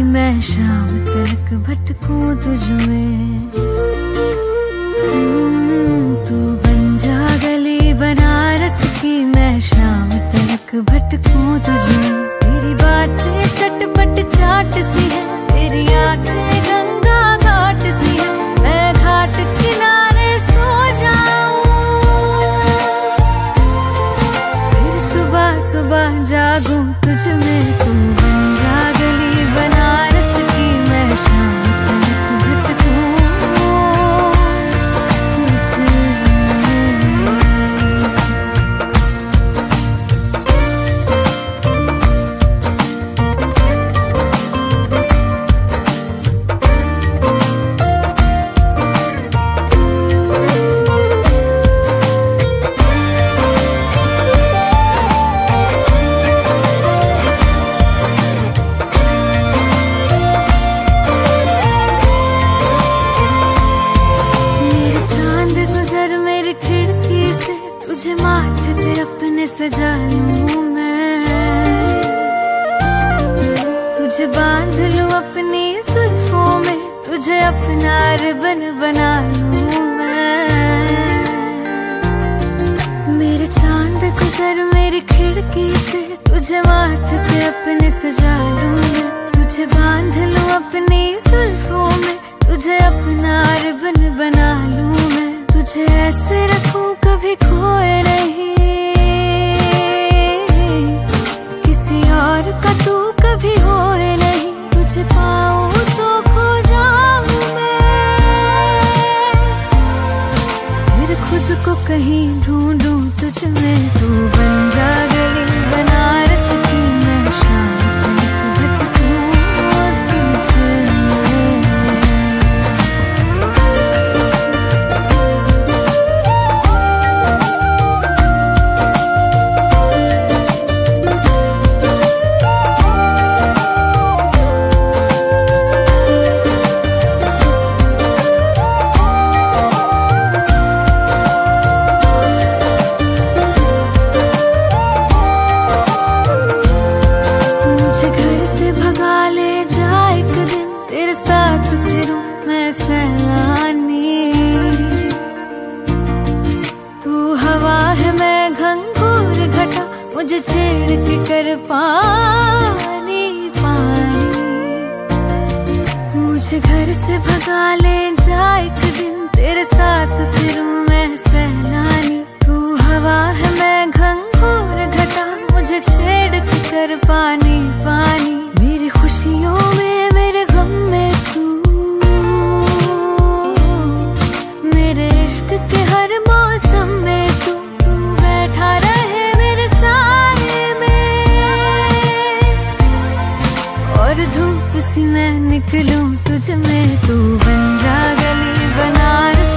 मैं शाम तक भटकूं तुझ में। हम्म, तू बन जा गली बनारस की मैं शाम तक भटकूं तुझ में। तेरी बातें चटपट चाट सी है तेरी आँखें गंगा घाट सी है मैं घाट किनारे सो जाऊँ। फिर सुबह सुबह जागूं तुझ में तू मैं। तुझे बाँध अपनी में, तुझे अपना रिबन बना लूँ मैं। मेरे चाँद गुजर मेरी खिड़की से तुझे माथे पे अपने सजा लूँ मैं। तुझे बाँध लूँ अपनी जुल्फों में, तुझे अपना कहीं ढूंढूं तुझ में तू मुझे छिड़क कर पानी पानी। मुझे घर से भगा ले, जा एक दिन तेरे साथ, फिर मैं सहलानी तू हवा है, मैं घंघोर घटा, मुझे छेड़ कर पानी पानी। वापसी मैं निकलूं तुझ में तू बन जा गली बनारस